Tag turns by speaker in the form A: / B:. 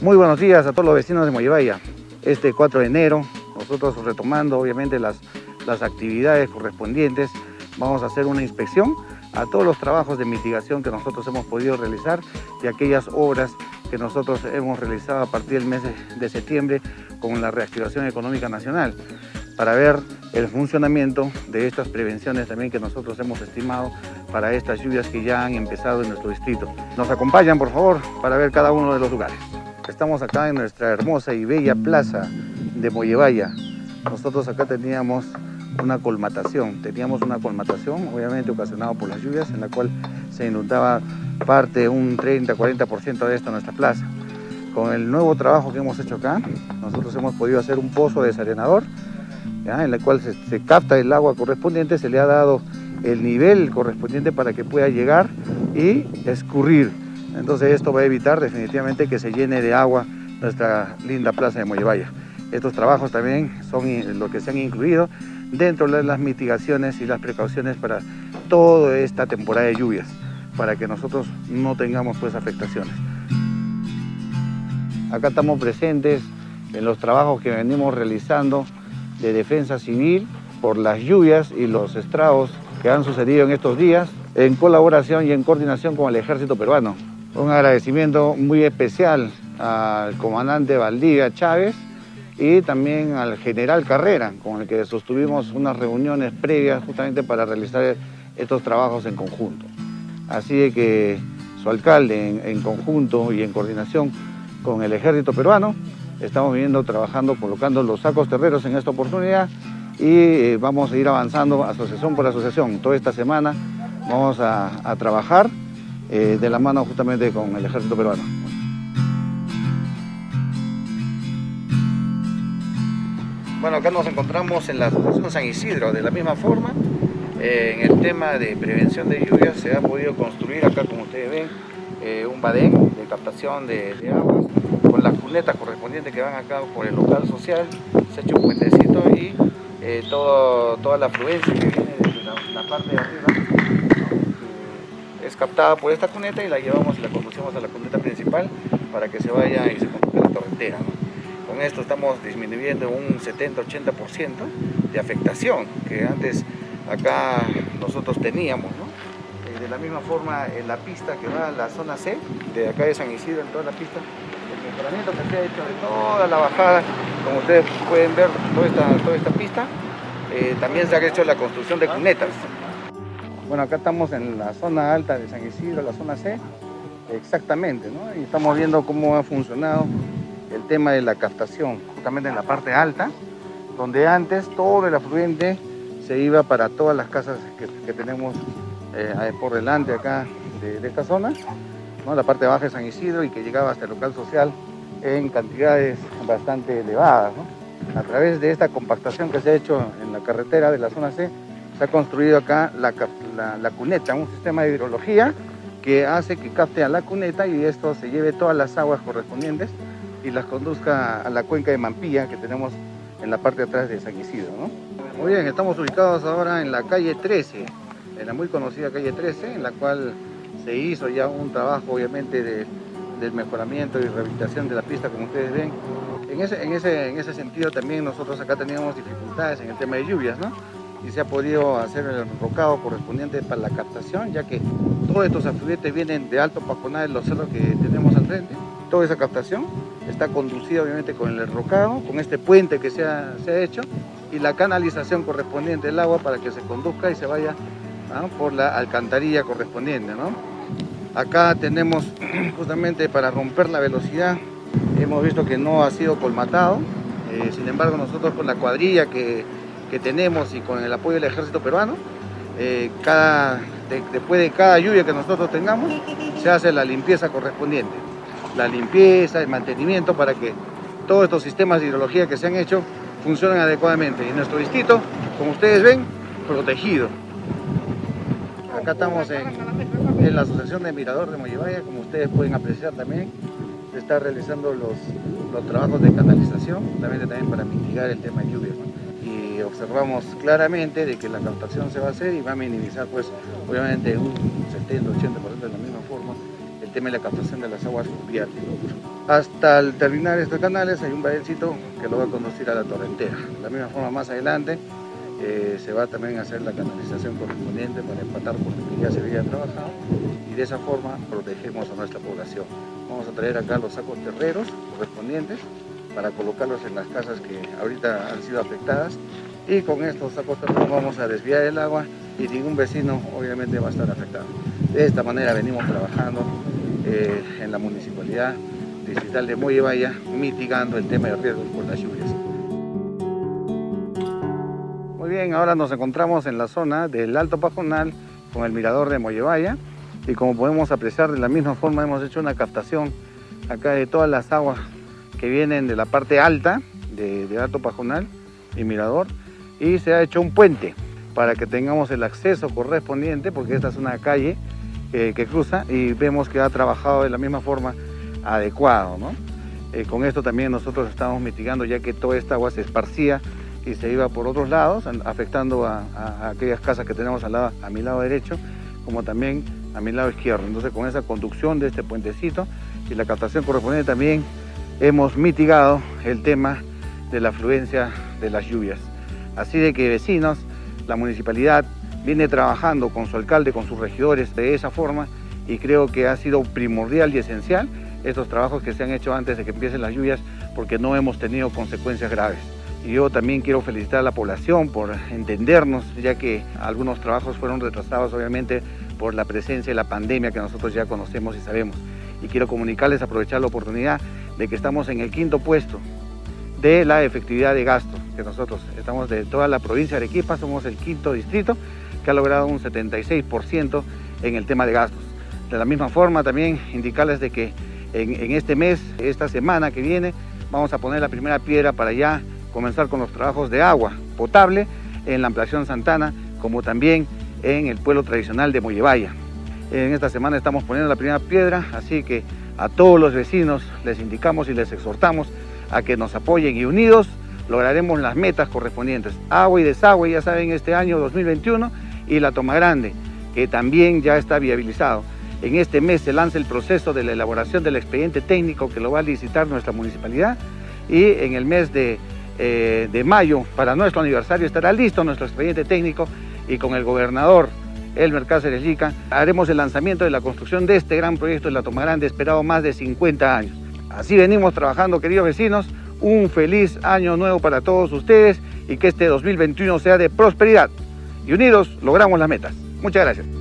A: Muy buenos días a todos los vecinos de Mollevaya. Este 4 de enero, nosotros retomando obviamente las, las actividades correspondientes, vamos a hacer una inspección a todos los trabajos de mitigación que nosotros hemos podido realizar y aquellas obras que nosotros hemos realizado a partir del mes de septiembre con la reactivación económica nacional para ver el funcionamiento de estas prevenciones también que nosotros hemos estimado para estas lluvias que ya han empezado en nuestro distrito. Nos acompañan, por favor, para ver cada uno de los lugares. Estamos acá en nuestra hermosa y bella plaza de Mollevaya. Nosotros acá teníamos una colmatación, teníamos una colmatación obviamente ocasionada por las lluvias en la cual se inundaba parte, un 30-40% de esta nuestra plaza. Con el nuevo trabajo que hemos hecho acá, nosotros hemos podido hacer un pozo desarenador en la cual se, capta el agua correspondiente, se le ha dado el nivel correspondiente para que pueda llegar y escurrir. Entonces esto va a evitar definitivamente que se llene de agua nuestra linda plaza de Mollevaya. Estos trabajos también son lo que se han incluido dentro de las mitigaciones y las precauciones para toda esta temporada de lluvias, para que nosotros no tengamos pues afectaciones. Acá estamos presentes en los trabajos que venimos realizando de defensa civil por las lluvias y los estragos que han sucedido en estos días en colaboración y en coordinación con el ejército peruano. Un agradecimiento muy especial al comandante Valdivia Chávez y también al general Carrera, con el que sostuvimos unas reuniones previas justamente para realizar estos trabajos en conjunto. Así de que su alcalde en, en conjunto y en coordinación con el ejército peruano Estamos viendo, trabajando, colocando los sacos terreros en esta oportunidad y eh, vamos a ir avanzando asociación por asociación. Toda esta semana vamos a, trabajar eh, de la mano justamente con el ejército peruano. Bueno, acá nos encontramos en la Asociación San Isidro, de la misma forma, eh, en el tema de prevención de lluvias se ha podido construir acá, como ustedes ven, un badén de captación de, de aguas con las cunetas correspondientes que van acá por el local social, se ha hecho un puentecito y eh, toda la afluencia que viene desde la, parte de arriba es captada por esta cuneta y la llevamos y la conducimos a la cuneta principal para que se vaya y se conduzca la torrentera. Con esto estamos disminuyendo un 70-80% de afectación que antes acá nosotros teníamos. Eh, de la misma forma en la pista que va a la zona C, de acá de San Isidro en toda la pista, mejoramiento que se ha hecho de toda la bajada, como ustedes pueden ver, toda esta, pista, eh, también se ha hecho la construcción de cunetas. Bueno, acá estamos en la zona alta de San Isidro, la zona C, exactamente, ¿no? Y estamos viendo cómo ha funcionado el tema de la captación, justamente en la parte alta, donde antes todo el afluente se iba para todas las casas que, tenemos eh, por delante acá de esta zona la parte baja de San Isidro y que llegaba hasta el local social en cantidades bastante elevadas. A través de esta compactación que se ha hecho en la carretera de la zona C, se ha construido acá la, la, cuneta, un sistema de hidrología que hace que capte a la cuneta y esto se lleve todas las aguas correspondientes y las conduzca a la cuenca de Mampilla que tenemos en la parte de atrás de San Isidro. Muy bien, estamos ubicados ahora en la calle 13, en la muy conocida calle 13, en la cual se hizo ya un trabajo obviamente de, del mejoramiento y rehabilitación de la pista como ustedes ven. En ese, en, ese, en ese sentido también nosotros acá teníamos dificultades en el tema de lluvias, ¿no? Y se ha podido hacer el enrocado correspondiente para la captación, ya que todos estos afluentes vienen de Alto Paconá, de los cerros que tenemos al frente. Toda esa captación está conducida obviamente con el enrocado, con este puente que se ha hecho y la canalización correspondiente del agua para que se conduzca y se vaya por la alcantarilla correspondiente. ¿no? Acá tenemos justamente para romper la velocidad, hemos visto que no ha sido colmatado, eh, sin embargo nosotros con la cuadrilla que, que, tenemos y con el apoyo del ejército peruano, eh, cada, después de cada lluvia que nosotros tengamos, se hace la limpieza correspondiente. La limpieza, el mantenimiento para que todos estos sistemas de hidrología que se han hecho funcionen adecuadamente. Y nuestro distrito, como ustedes ven, protegido. Acá estamos en, la Asociación de Mirador de Mollevaya, como ustedes pueden apreciar también, está realizando los, los trabajos de canalización, también, también para mitigar el tema de lluvia. Y observamos claramente de que la captación se va a hacer y va a minimizar pues obviamente un 70-80% de la misma forma el tema de la captación de las aguas fluviales. Hasta el terminar estos canales hay un badelcito que lo va a conducir a la torrentera. De la misma forma más adelante eh, se va también a hacer la canalización correspondiente para empatar con lo que ya se había trabajado y de esa forma protegemos a nuestra población. Vamos a traer acá los sacos terreros correspondientes para colocarlos en las casas que ahorita han sido afectadas y con estos sacos terreros vamos a desviar el agua y ningún vecino obviamente va a estar afectado. De esta manera venimos trabajando eh, en la municipalidad distrital de Mollevaya mitigando el tema de riesgos por las lluvias. Muy bien, ahora nos encontramos en la zona del Alto Pajonal con el mirador de Mollevaya y como podemos apreciar de la misma forma hemos hecho una captación acá de todas las aguas que vienen de la parte alta de, Alto Pajonal y Mirador y se ha hecho un puente para que tengamos el acceso correspondiente porque esta es una calle que cruza y vemos que ha trabajado de la misma forma adecuado. Eh, con esto también nosotros estamos mitigando ya que toda esta agua se esparcía y se iba por otros lados, afectando a, aquellas casas que tenemos a mi lado derecho, como también a mi lado izquierdo. Entonces con esa conducción de este puentecito y la captación correspondiente también hemos mitigado el tema de la afluencia de las lluvias. Así de que vecinos, la municipalidad viene trabajando con su alcalde, con sus regidores de esa forma y creo que ha sido primordial y esencial estos trabajos que se han hecho antes de que empiecen las lluvias porque no hemos tenido consecuencias graves. Yo también quiero felicitar a la población por entendernos, ya que algunos trabajos fueron retrasados obviamente por la presencia de la pandemia que nosotros ya conocemos y sabemos. Y quiero comunicarles, aprovechar la oportunidad de que estamos en el quinto puesto de la efectividad de gasto, que nosotros estamos de toda la provincia de Arequipa, somos el quinto distrito que ha logrado un 76% en el tema de gastos. De la misma forma también indicarles de que en, este mes, esta semana que viene, vamos a poner la primera piedra para ya comenzar con los trabajos de agua potable en la ampliación Santana, como también en el pueblo tradicional de Mollevaya. En esta semana estamos poniendo la primera piedra, así que a todos los vecinos les indicamos y les exhortamos a que nos apoyen y unidos lograremos las metas correspondientes. Agua y desagüe, ya saben, este año 2021 y la toma grande, que también ya está viabilizado. En este mes se lanza el proceso de la elaboración del expediente técnico que lo va a licitar nuestra municipalidad y en el mes de, eh, de mayo, para nuestro aniversario, estará listo nuestro expediente técnico y con el gobernador Elmer Cáceres Lica haremos el lanzamiento de la construcción de este gran proyecto de la Toma Grande esperado más de 50 años. Así venimos trabajando, queridos vecinos. Un feliz año nuevo para todos ustedes y que este 2021 sea de prosperidad. Y unidos logramos las metas. Muchas gracias.